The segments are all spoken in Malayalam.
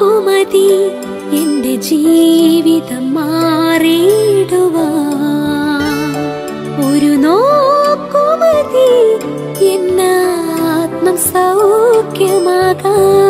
കുമതി എന്റെ ജീവിതം മാറിയിടുവാ. ഒരു നോക്കുമതി എന്ന ആത്മം സൗഖ്യമാകാം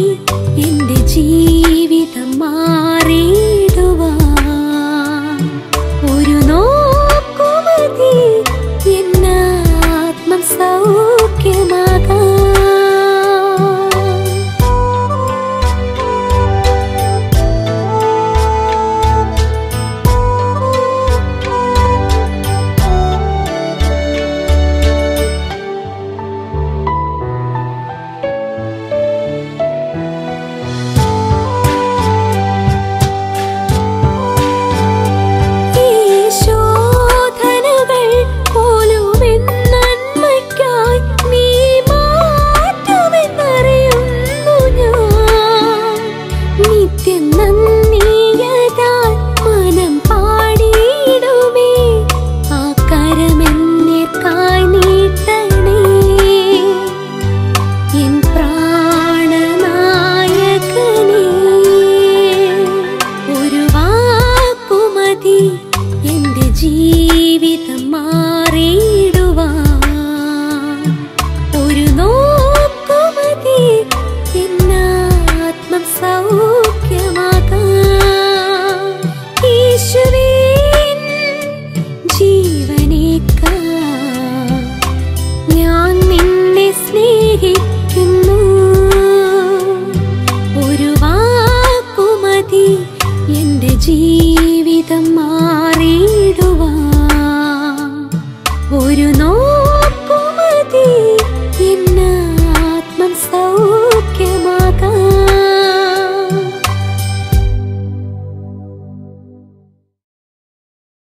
You.